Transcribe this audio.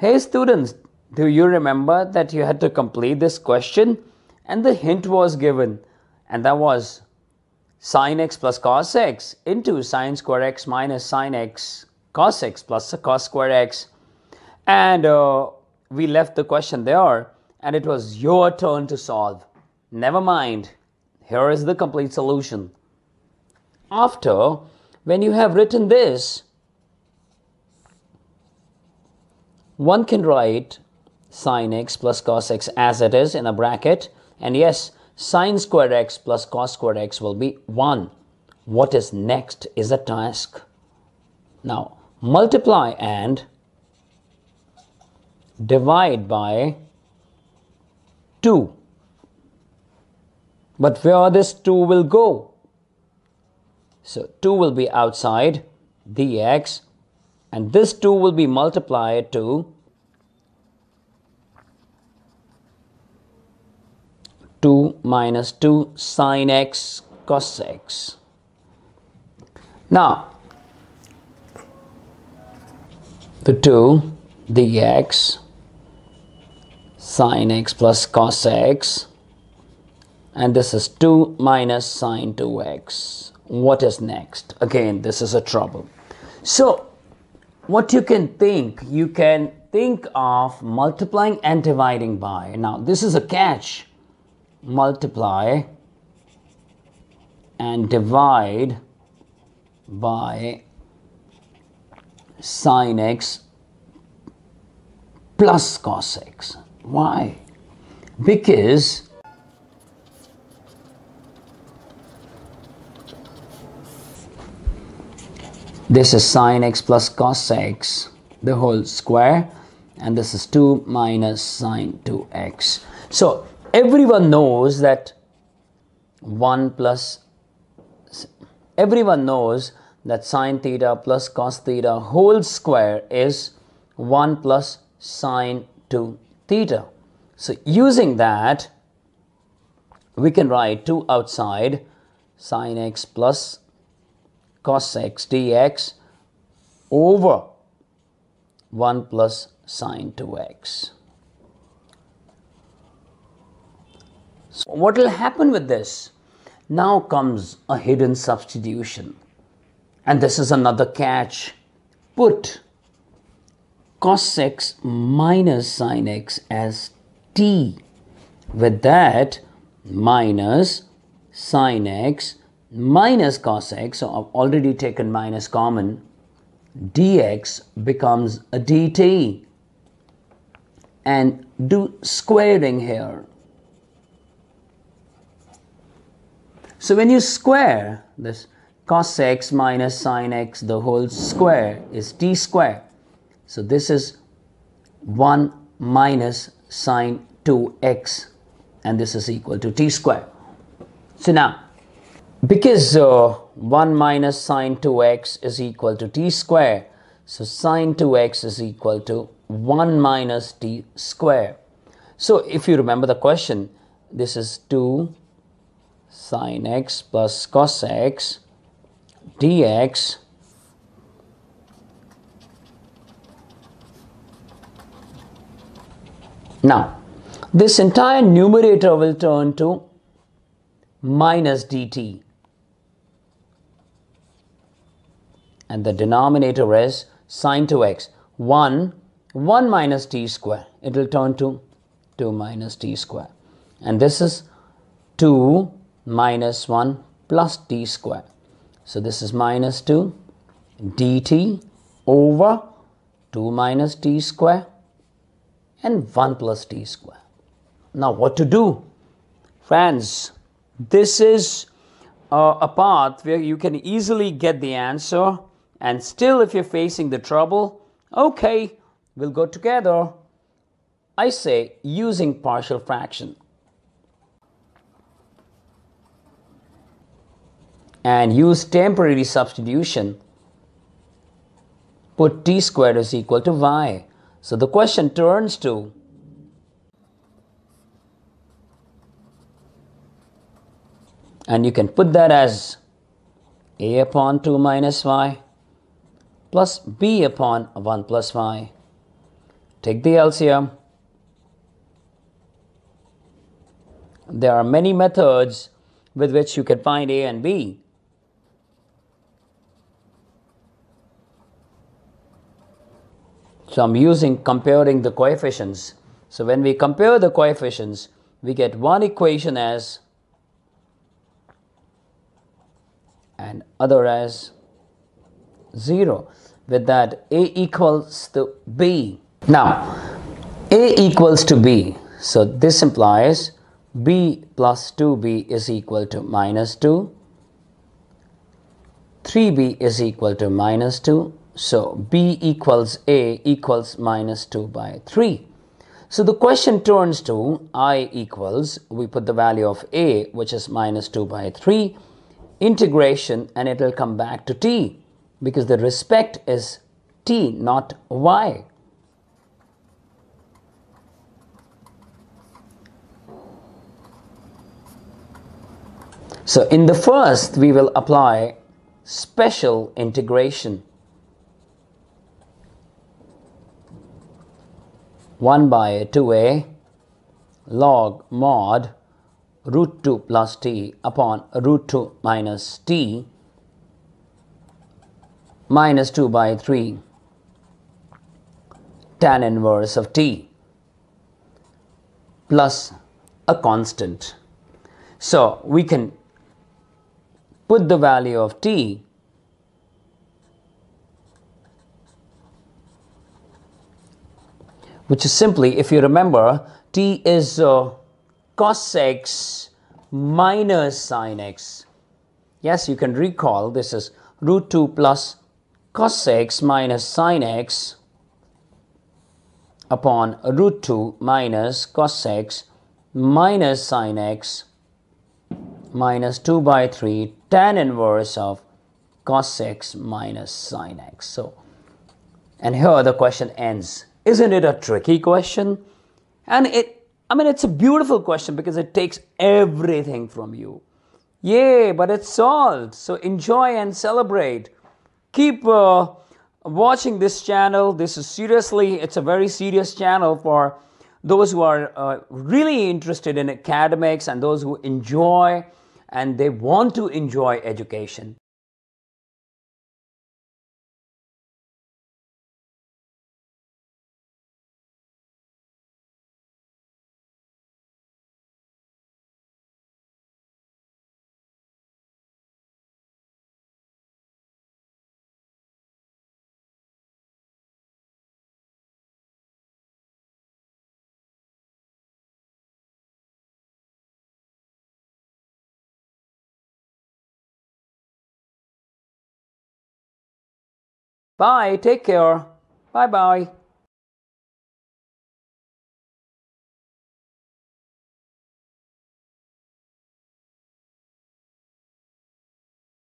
Hey students, do you remember that you had to complete this question and the hint was given and that was sine x plus cos x into sine square x minus sine x cos x plus cos square x and uh, we left the question there and it was your turn to solve. Never mind, here is the complete solution. After, when you have written this, one can write sine x plus cos x as it is in a bracket and yes, sine squared x plus cos squared x will be 1. What is next is a task. Now, multiply and divide by 2. But where this 2 will go? So 2 will be outside dx and this 2 will be multiplied to 2 minus 2 sine x cos x. Now, the 2 dx sine x plus cos x and this is 2 minus sine 2x. What is next? Again, this is a trouble. So, what you can think, you can think of multiplying and dividing by. Now, this is a catch multiply and divide by sine x plus cos x. Why? Because this is sine x plus cos x the whole square and this is 2 minus sine 2x. So everyone knows that 1 plus everyone knows that sine theta plus cos theta whole square is 1 plus sine 2 theta. So using that we can write 2 outside sine x plus cos x dx over 1 plus sine 2x. So what will happen with this? Now comes a hidden substitution. And this is another catch. Put cos x minus sine x as t. With that, minus sine x minus cos x, so I've already taken minus common, dx becomes a dt. And do squaring here. So when you square this cos x minus sine x the whole square is t square. So this is 1 minus sine 2x and this is equal to t square. So now because uh, 1 minus sine 2x is equal to t square so sine 2x is equal to 1 minus t square. So if you remember the question this is 2 sine x plus cos x dx Now, this entire numerator will turn to minus dt. And the denominator is sine 2x. 1, 1 minus t square. It will turn to 2 minus t square. And this is 2 minus 1 plus t square. So this is minus 2 dt over 2 minus t square and 1 plus t square. Now what to do? Friends, this is uh, a path where you can easily get the answer and still if you're facing the trouble, okay, we'll go together. I say using partial fraction. and use temporary substitution, put t squared is equal to y. So the question turns to and you can put that as a upon 2 minus y plus b upon 1 plus y Take the LCM. There are many methods with which you can find A and B. So I'm using comparing the coefficients. So when we compare the coefficients, we get one equation as and other as 0 with that a equals to b. Now a equals to b. So this implies b plus 2b is equal to minus 2 3b is equal to minus 2 so b equals a equals minus 2 by 3 so the question turns to i equals we put the value of a which is minus 2 by 3 integration and it will come back to t because the respect is t not y. So in the first we will apply special integration. 1 by 2a log mod root 2 plus t upon root 2 minus t minus 2 by 3 tan inverse of t plus a constant. So we can put the value of t which is simply if you remember t is uh, cos x minus sine x. Yes, you can recall this is root 2 plus cos x minus sine x upon root 2 minus cos x minus sine x minus 2 by 3 tan inverse of cos x minus sine x. So, and here the question ends. Isn't it a tricky question? And it I mean, it's a beautiful question because it takes everything from you. Yay, but it's solved. So enjoy and celebrate. Keep uh, watching this channel. This is seriously, it's a very serious channel for those who are uh, really interested in academics and those who enjoy and they want to enjoy education. Bye. Take care. Bye bye.